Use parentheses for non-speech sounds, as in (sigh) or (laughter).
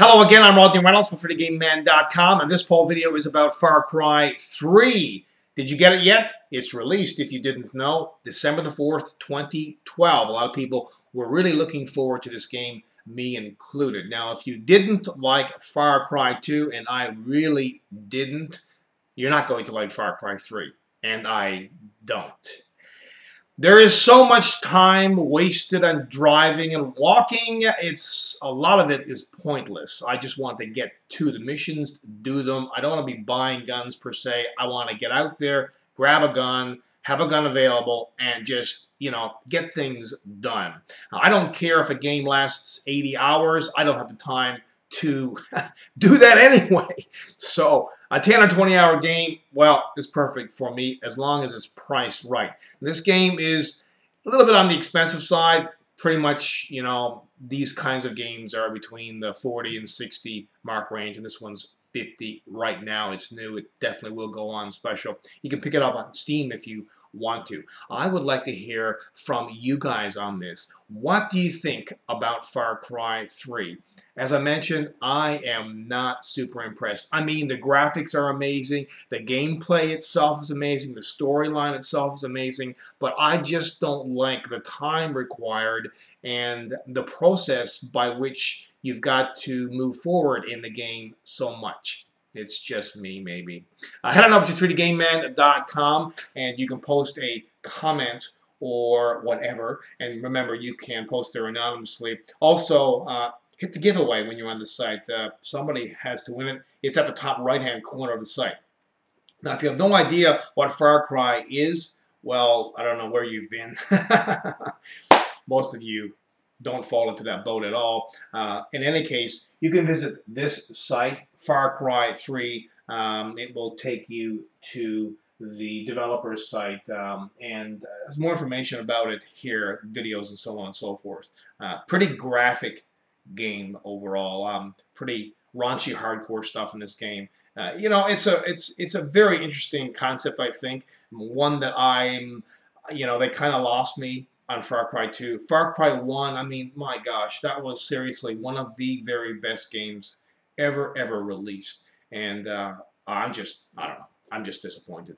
Hello again, I'm Rodney Reynolds from 3dgameman.com, and this poll video is about Far Cry 3. Did you get it yet? It's released, if you didn't know, December the 4th, 2012. A lot of people were really looking forward to this game, me included. Now, if you didn't like Far Cry 2, and I really didn't, you're not going to like Far Cry 3, and I don't. There is so much time wasted on driving and walking. It's a lot of it is pointless. I just want to get to the missions, do them. I don't want to be buying guns per se. I want to get out there, grab a gun, have a gun available, and just, you know, get things done. I don't care if a game lasts 80 hours. I don't have the time to (laughs) do that anyway. So a 10 or 20 hour game, well, is perfect for me as long as it's priced right. This game is a little bit on the expensive side. Pretty much, you know, these kinds of games are between the 40 and 60 mark range, and this one's 50 right now. It's new. It definitely will go on special. You can pick it up on Steam if you want to. I would like to hear from you guys on this. What do you think about Far Cry 3? As I mentioned, I am not super impressed. I mean, the graphics are amazing, the gameplay itself is amazing, the storyline itself is amazing, but I just don't like the time required and the process by which you've got to move forward in the game so much. It's just me, maybe. Uh, head on over to 3dgameman.com and you can post a comment or whatever. And remember, you can post there anonymously. Also, uh, hit the giveaway when you're on the site. Uh, somebody has to win it. It's at the top right-hand corner of the site. Now, if you have no idea what Far Cry is, well, I don't know where you've been. (laughs) Most of you don't fall into that boat at all. Uh, in any case, you can visit this site, Far Cry 3. Um, it will take you to the developer's site um, and uh, there's more information about it here, videos and so on and so forth. Uh, pretty graphic game overall. Um, pretty raunchy, hardcore stuff in this game. Uh, you know, it's a it's it's a very interesting concept. I think one that I'm, you know, they kind of lost me on Far Cry 2. Far Cry 1, I mean, my gosh, that was seriously one of the very best games ever, ever released. And uh, I'm just, I don't know, I'm just disappointed.